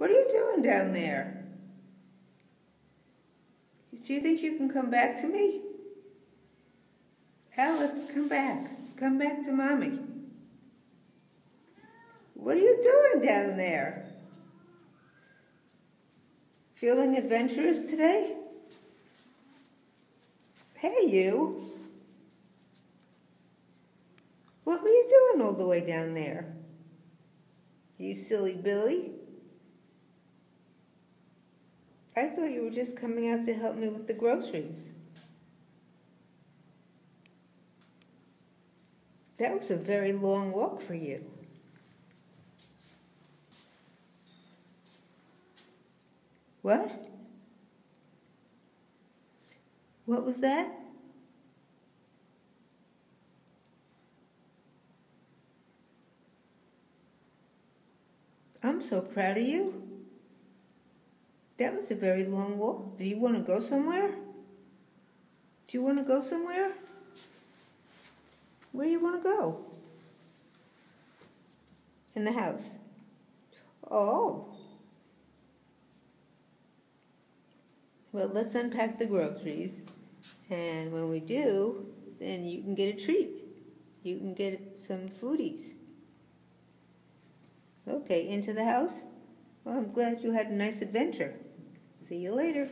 What are you doing down there? Do you think you can come back to me? Alex, come back. Come back to mommy. What are you doing down there? Feeling adventurous today? Hey, you. What were you doing all the way down there? You silly Billy. I thought you were just coming out to help me with the groceries. That was a very long walk for you. What? What was that? I'm so proud of you. That was a very long walk. Do you want to go somewhere? Do you want to go somewhere? Where do you want to go? In the house. Oh. Well, let's unpack the groceries. And when we do, then you can get a treat. You can get some foodies. Okay, into the house? Well, I'm glad you had a nice adventure. See you later.